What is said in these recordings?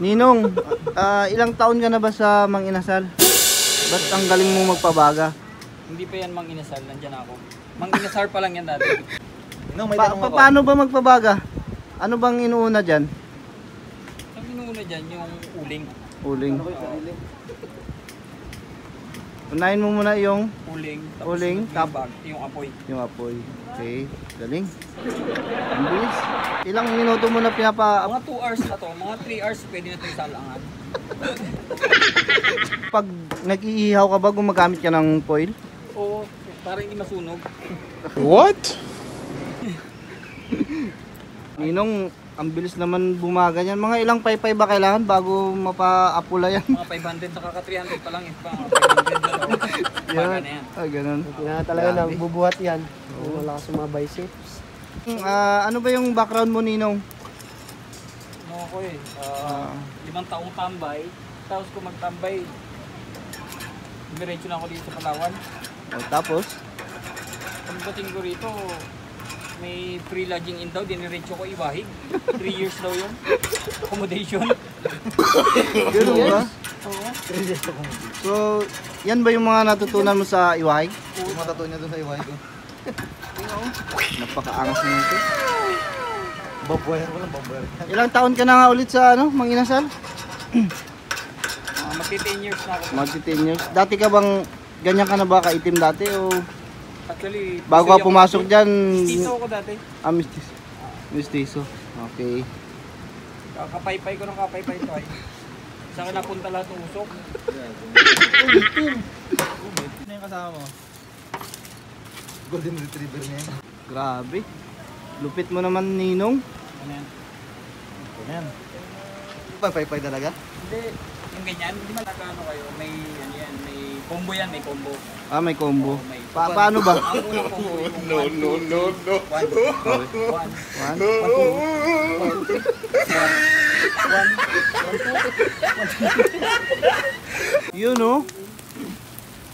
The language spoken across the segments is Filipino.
Ninong, ah, ilang taon ka na ba sa Mang Inasal? Ba't ang galing mo magpabaga? Hindi pa yan mang inasal, nandyan ako. Mang inasal pa lang yan dati. Nung may Pa- pa- ako. paano ba magpabaga? Ano bang inuuna dyan? Ang inuuna dyan, yung uling. Uling. Unahin mo muna yung Uling. Uling, yung tap- bag, yung apoy. yung apoy. Okay, galing. Ang bilis. Ilang minuto mo na pinapa... Mga 2 hours na to, mga 3 hours pwede na ito isalangan. Pag nag-iihaw ka ba, gumagamit ka ng foil? Oo, para hindi masunog. Ninong, ang bilis naman bumaga yan. Mga ilang paypay ba kailangan bago mapa-apula yan? Mga 500, nakaka 300 pa lang eh. Pa, 500 na na yan. Ah, ganun. Kailangan talaga nang bubuhat yan. Wala ka mga biceps. Ah, ano ba yung background mo, Ninong? Ano ako eh, ah, limang taong tambay. Tapos kung magtambay, diretso na ako dito sa Palawan. Oh, tapos? Pagdating ko rito, may free lodging in daw, diniretso ko iwahig. 3 years daw yun. Accommodation. Ganun ba? Oo. So, yan ba yung mga natutunan mo sa Iwahig? Yung matato niya doon sa iway ko. Napakaangas na ito. Babuhay ko lang, babuhay. Ilang taon ka na nga ulit sa ano, Mang Inasal? Uh, magti 10 years na ako. Magti 10 years. Dati ka bang ganyan ka na ba kaitim dati o Actually, bago ka pumasok dyan? Dito ako dati. Ah, mistiso. Mistiso. Okay. Kapaypay ko ng kapaypay to ay. Sa akin napunta lahat ng usok. Ano yung kasama mo? Golden Retriever niya yun. Grabe. Lupit mo naman, Ninong. Ano yan? Ano yan? Paypay talaga? Hindi, yung ganyan, hindi man ano kayo, may ano yan, may combo yan, may combo. Ah, may combo. Oo, may- Pa paano ba? Ang unang combo yung no, no, no, no. One, Okay. one, One. one, two, one, two, one, one, one, two. Yun, oh.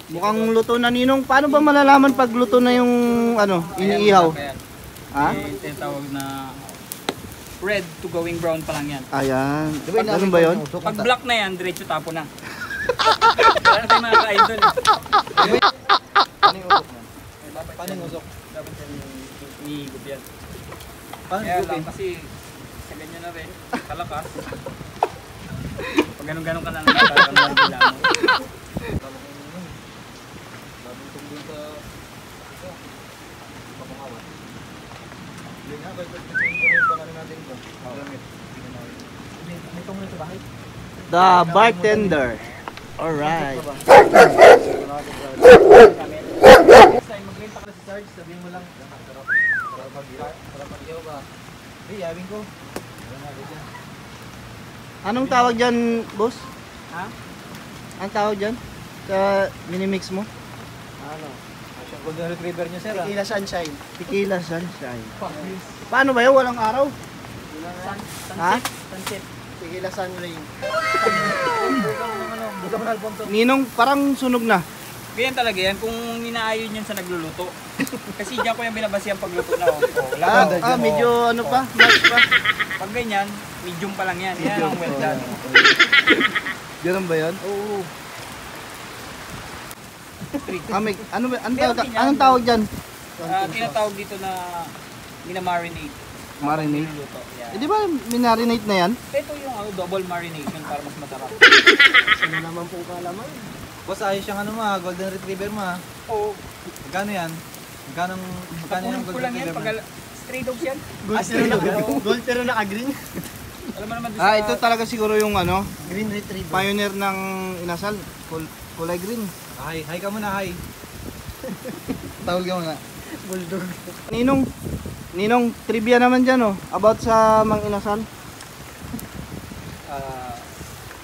Mukhang luto na, Ninong. Paano ba malalaman pag luto na yung ano, iniihaw? Ha? May tinatawag na red to going brown pa lang yan. Ayan. Di ba Ganun ba yun? Pag black na yan, diretso tapo na. Wala na tayo makakain doon. Paano yung usok mo? Paano yung usok? Dapat yan hinihigop yan. Paano yung upin? kasi sa ganyan na rin, kalakas. Pag ganun-ganun ka na lang, talagang mahihila mo. Bagong tungkol sa... ito. Papangawan. Hindi nga, kahit yung pangalan natin ito. Gamit. May tungkol sa bahay? The bartender. Alright. Next time, ka na si Sarge, sabihin mo lang. Sarap. Mag-ihaw ba? Hey, yawin ko. Anong tawag dyan, boss? Ha? Anong tawag dyan? Sa minimix mo? Ano? Yung golden retriever niya, sir. ah. Tequila Sunshine. Tequila Sunshine. Paano ba yun? Walang araw? Sun, Ha? sunset, sunset. Tequila Sun Rain. Alfonso. Ninong, parang sunog na. Ganyan talaga yan kung ninaayon yan sa nagluluto. Kasi diyan ko yung binabasihan pagluto na. Oh. Oh, Ah, ah, medyo ano pa? Match pa? Pag ganyan, medium pa lang yan. Yan ang well done. Ganun ba yun? Oo. Ah, may, ano din yan. anong tawag dyan? Ah, tinatawag dito na minamarinate. Marinate. Yan. Eh, di ba minarinate na yan? Ito yung ano, double marination para mas masarap. Ano naman pong kalaman? Boss, ayos yung ano mo ah, golden retriever mo ah. Oo. Magkano yan? Magkano, magkano yung golden lang yan. retriever Pag stray dogs yan. Ah, sino na Gold pero naka-green. Alam mo naman doon Ah, sa... ito talaga siguro yung ano, Green retriever. pioneer ng inasal. Kul kulay green. Hi, hi ka muna, hi. Tawag ka muna. Bulldog. Ninong, Ninong, trivia naman dyan oh, about sa Mang Inasal. Ah,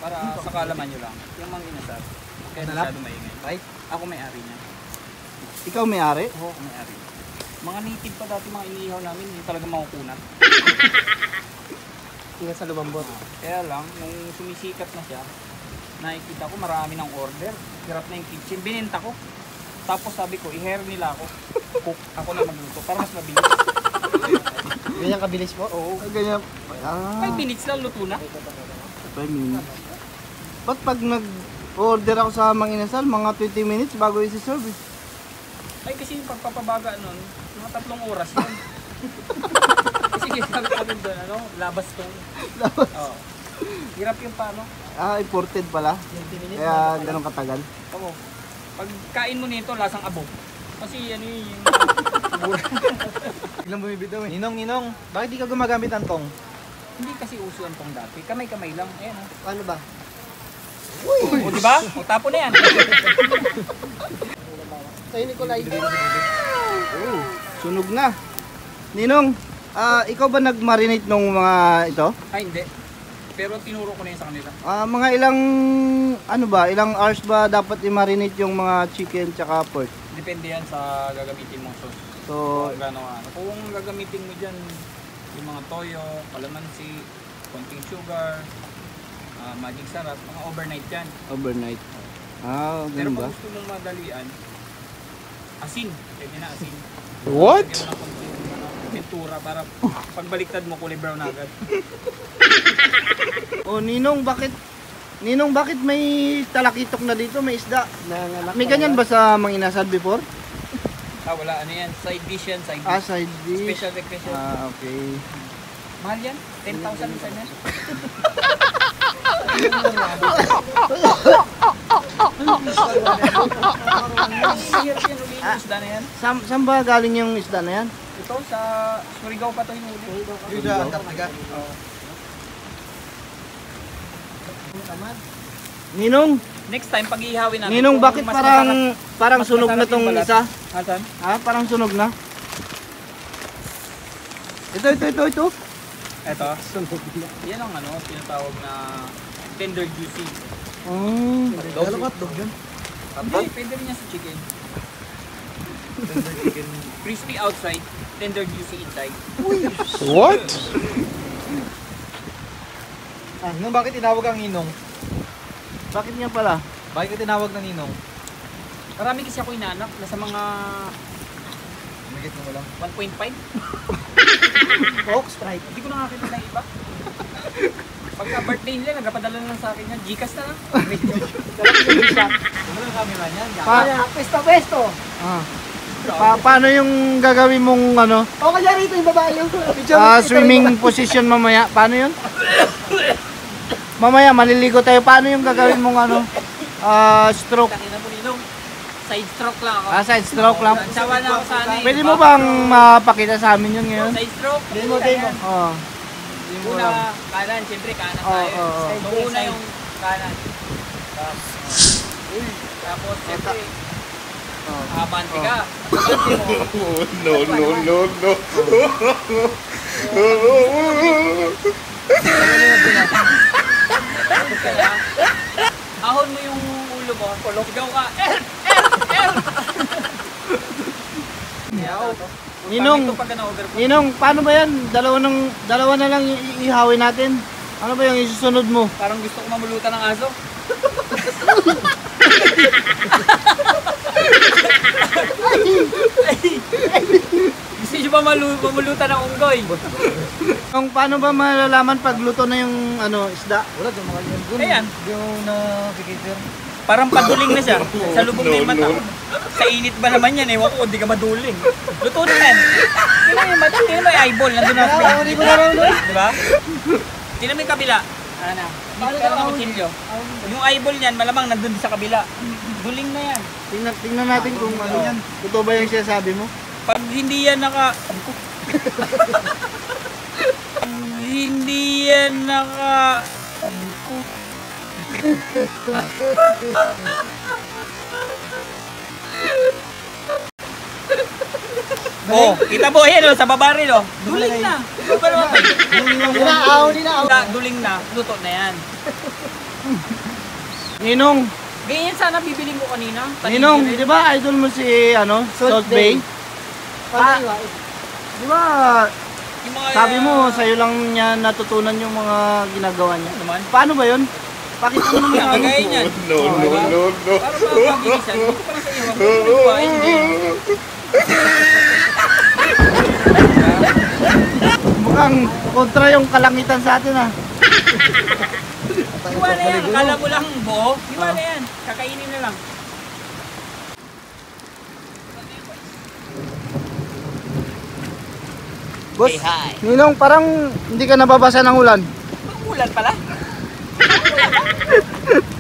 para sa kalaman nyo lang. Yung mga inasal. Kaya Nalap? masyado maingay. Ay, Ako may-ari niya. Ikaw may-ari? Oo, ako may-ari. Mga native pa dati mga iniihaw namin, hindi talaga makukunat. tingnan sa lumambot. Kaya lang, nung sumisikat na siya, nakikita ko marami ng order. Hirap na yung kitchen. Binenta ko. Tapos sabi ko, i-hair nila ako. Cook ako na magluto para mas mabilis. Ganyan kabilis po? Oo. Ah, ganyan. Ah, 5 minutes lang luto na. 5 minutes. Ba't pag nag-order ako sa Mang Inasal, mga 20 minutes bago isi-serve eh. Ay kasi yung pagpapabaga nun, mga tatlong oras yun. kasi ginamit kami doon, ano, labas to. Labas. Oo. Hirap yung paano. Ah, imported pala. 20 minutes? Kaya ganun katagal. Oo. Pag kain mo nito, lasang abo. Kasi ano yun, yung mura. Ilang bumibitaw eh. Ninong, Ninong, bakit di ka gumagamit ng tong? Hindi kasi uso ang tong dati. Kamay-kamay lang. Ayan oh. Paano ba? O di ba? O tapo na yan. Sa'yo, Nicolay. Oh, sunog na. Ninong, ah, ikaw ba nag-marinate nung mga ito? Ay hindi. Pero tinuro ko na yun sa kanila. Ah, mga ilang, ano ba, ilang hours ba dapat i-marinate yung mga chicken tsaka pork? Depende yan sa gagamitin mong sauce. So, Kung gaano ano. Kung gagamitin mo dyan yung mga toyo, kalamansi, konting sugar, ah, magic sarap, mga overnight yan. overnight. Ah, Pero ganun kung ba? gusto mong madalian, asin. Pwede na asin. What? Ano, pintura para pagbaliktad mo kulay brown agad. Oh, Ninong, bakit Ninong, bakit may talakitok na dito? May isda. May ganyan ba sa Mang Inasal before? Ah, wala. Ano yan? Side dish yan. Side Ah, dish. side dish. Special request yan. Ah, okay. Mahal yan? 10,000 isa na yan. Sam saan ba galing yung isda na yan? Ito sa Surigao pa to yung uli. Yung sa Antarctica. Ninong, Next time, pag ihawin natin. Ninong, kung bakit mas parang masarap- parang mas sunog na tong balat. isa? Asan? Ha? Parang sunog na? Ito, ito, ito, ito. Ito. Yan ang ano, tinatawag na tender juicy. Oh. Galo ka, dog yun. Hindi, pwede rin yan sa chicken. Crispy outside, tender juicy inside. What? Ah, Ninong, bakit tinawag ang Ninong? Bakit nga pala? Bakit ka tinawag na Ninong? Marami kasi ako inanak, nasa mga Umigit mo lang. 1.5. Coke, Sprite. Hindi ko nakakita ng iba. Pagka birthday nila, nagpapadala lang sa akin yan. Gcash na lang. Ano yung camera niyan? Pa Pesto, pesto. ah. Pa paano yung gagawin mong ano? O kaya rito yung babae yung picture. Ah, swimming position mamaya. Paano yun? Mamaya maliligo tayo. Paano yung gagawin mong ano? Ah, stroke. Side stroke lang ako. Ah, side stroke lang. Sawa na ako sa eh. Pwede mo bang mapakita sa amin yun ngayon? Side stroke. Demo, demo. Oo. Una, kanan. Siyempre, kanan Oo, tayo. oo, oo. So, una yung kanan. Tapos, siyempre, Oo. abante ka. Abante mo. no, no, no, no. Tapos ka na. Ahon mo yung ulo mo. Sigaw ka. Er! Er! Er! Ninong, Ito pagka na-overcook. Ninong, paano ba yan? Dalawa, ng, dalawa na lang ihawin natin. Ano ba yung isusunod mo? Parang gusto ko mamulutan ng aso. gusto nyo ba malu- mamulutan ng unggoy? Yung paano ba malalaman pag luto na yung ano, isda? Wala, yung mga yan. Gun, Ayan. Yung nakikita. Parang paduling na siya. Sa lubog na yung mata. Sa init ba naman yan? Ewan ko, hindi ka maduling. Luto na yan. Tingnan yung mata, tingnan mo yung eyeball. Nandun na. Hindi ko nararamdaman. Di ba? Tingnan mo yung kabila. Ano na? Pero ka kutsilyo. Yung eyeball niyan, malamang nandun sa kabila. Duling na yan. Tingnan, tingnan natin kung ano yan. Totoo ba yung sinasabi mo? Pag hindi yan naka... hindi yan naka... Oh, kita mo yan oh, sa baba rin oh. Duling na. Ninaaw, ninaaw. Na, duling na, luto na yan. Ninong, Ganyan sana bibiling ko kanina. Ninong, di ba idol mo si ano, Salt Bay? Paano yun? Di ba sabi mo sa'yo lang niya natutunan yung mga ginagawa niya? Ano naman? Paano ba yun? Pakita mo naman Yan, yung kagaya niyan. No, no, no, no. Para ba mabilisan? Dito pa lang sa iyo. Ang ba? Hindi. Mukhang kontra yung kalangitan sa atin ah. Iwan na yan. Kala mo lang buo. Iwan na yan. Kakainin na lang. Boss, Ninong, parang hindi ka nababasa ng ulan. Ulan pala.